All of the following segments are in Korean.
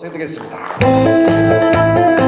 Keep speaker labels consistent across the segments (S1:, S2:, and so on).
S1: 생각되겠습니다.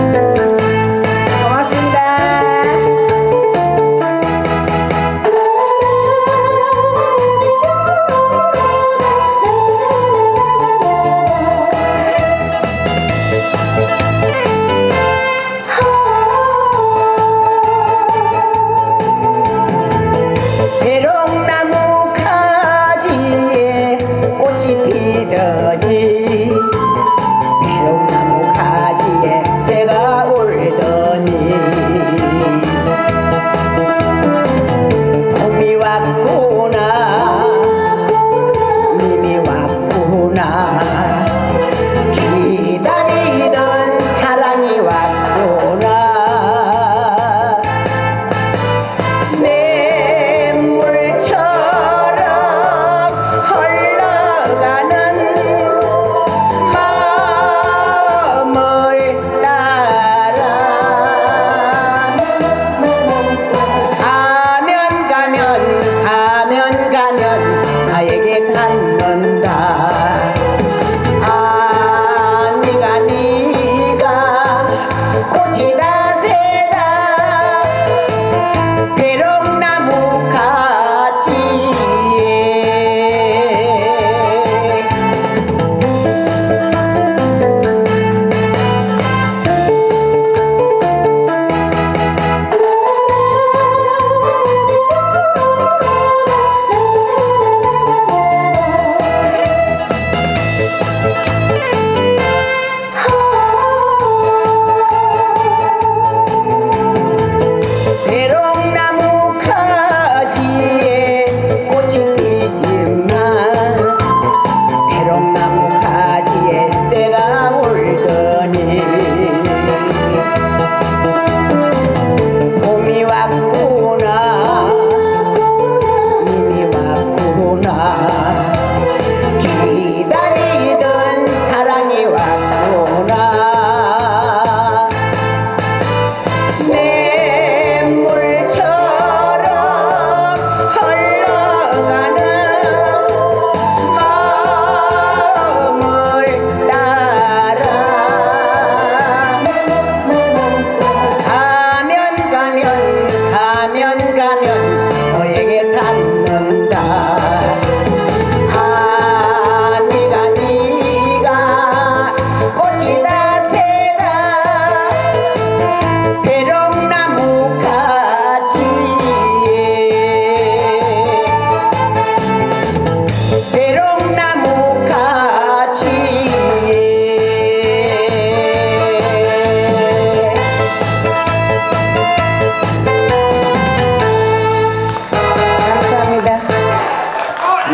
S2: about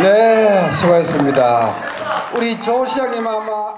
S2: 네,
S1: 수고했습니다. 우리 조시장님 아마